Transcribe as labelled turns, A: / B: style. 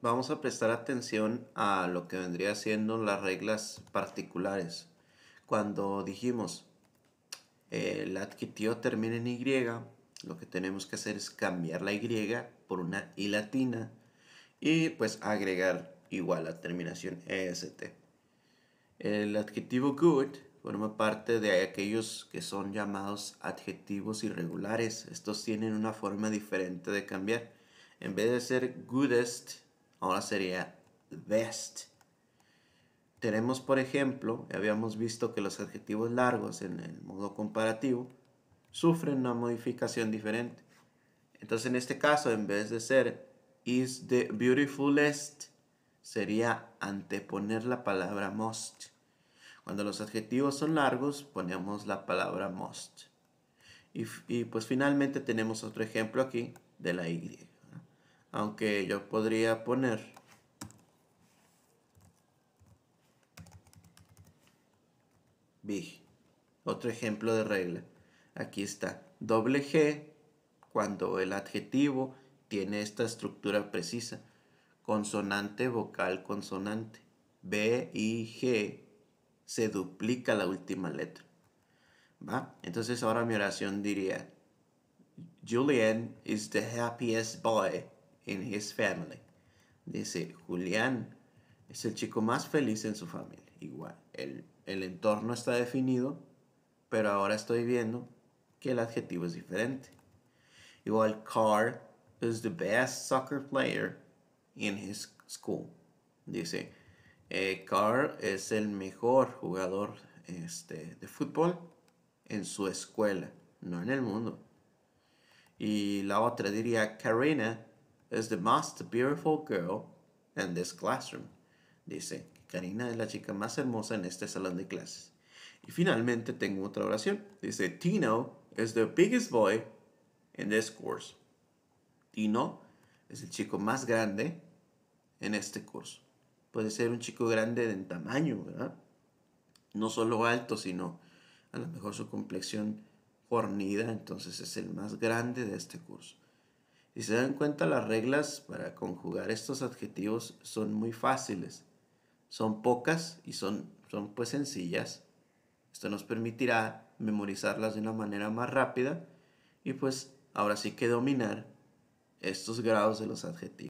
A: vamos a prestar atención a lo que vendría siendo las reglas particulares. Cuando dijimos el adjetivo termina en Y, lo que tenemos que hacer es cambiar la Y por una I latina y pues agregar igual la terminación EST. El adjetivo good forma parte de aquellos que son llamados adjetivos irregulares. Estos tienen una forma diferente de cambiar. En vez de ser goodest, ahora sería best. Tenemos, por ejemplo, habíamos visto que los adjetivos largos en el modo comparativo sufren una modificación diferente. Entonces, en este caso, en vez de ser is the beautifulest, sería anteponer la palabra most. Cuando los adjetivos son largos, ponemos la palabra most. Y, y pues finalmente tenemos otro ejemplo aquí de la Y. Aunque yo podría poner big. Otro ejemplo de regla. Aquí está. Doble G cuando el adjetivo tiene esta estructura precisa. Consonante, vocal, consonante. B y G se duplica la última letra. ¿Va? Entonces ahora mi oración diría, Julian is the happiest boy in his family. Dice, Julián es el chico más feliz en su familia. Igual, el, el entorno está definido, pero ahora estoy viendo que el adjetivo es diferente. Igual, Carl is the best soccer player in his school. Dice, eh, Carl es el mejor jugador este, de fútbol en su escuela, no en el mundo. Y la otra diría, Karina is the most beautiful girl in this classroom. Dice, Karina es la chica más hermosa en este salón de clases. Y finalmente tengo otra oración. Dice, Tino is the biggest boy in this course. Tino es el chico más grande en este curso. Puede ser un chico grande en tamaño, ¿verdad? No solo alto, sino a lo mejor su complexión fornida, entonces es el más grande de este curso. Si se dan cuenta, las reglas para conjugar estos adjetivos son muy fáciles. Son pocas y son, son pues sencillas. Esto nos permitirá memorizarlas de una manera más rápida y pues ahora sí que dominar estos grados de los adjetivos.